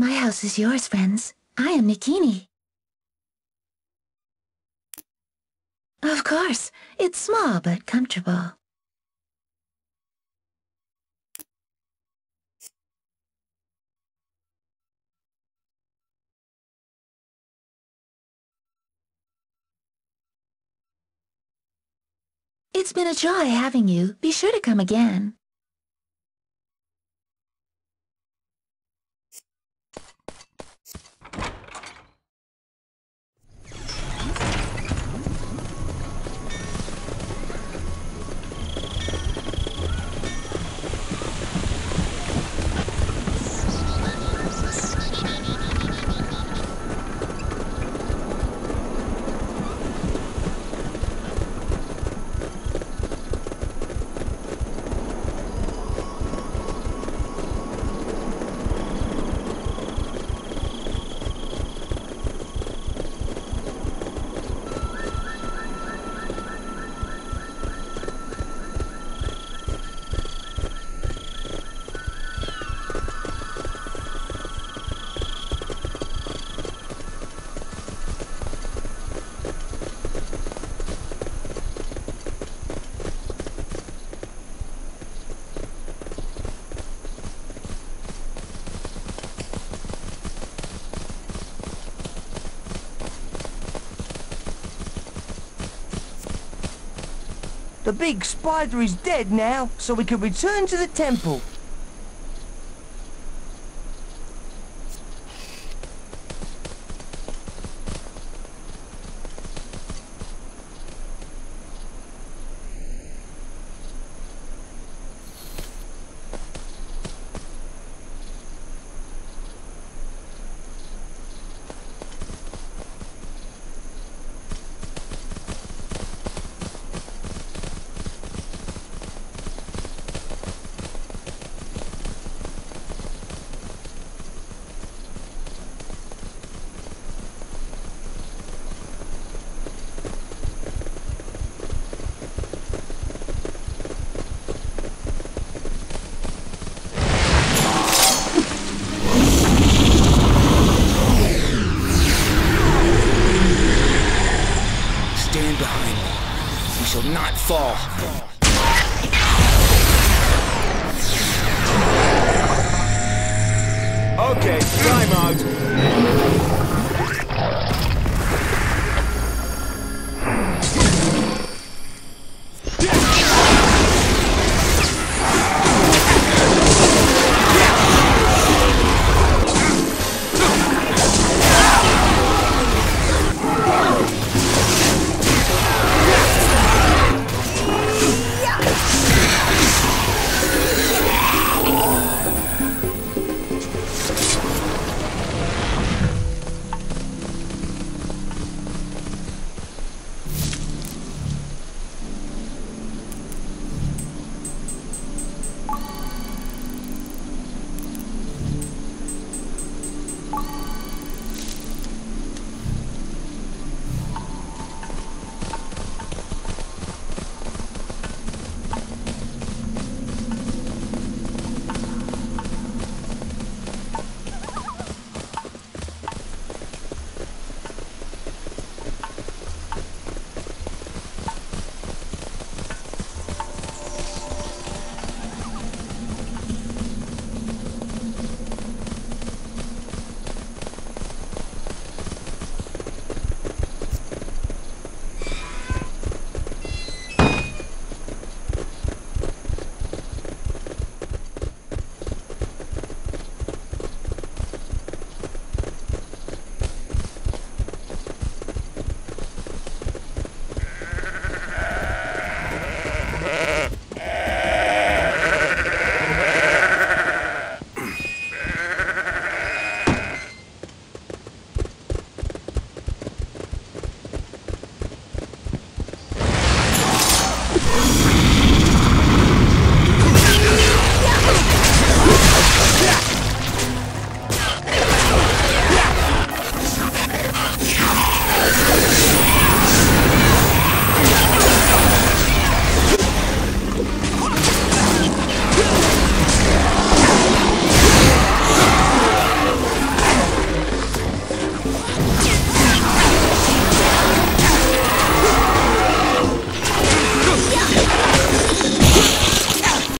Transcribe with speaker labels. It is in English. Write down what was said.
Speaker 1: My house is yours, friends. I am Nikini. Of course. It's small but comfortable. It's been a joy having you. Be sure to come again.
Speaker 2: The big spider is dead now, so we can return to the temple.
Speaker 3: Shall not fall.
Speaker 4: Okay, time out.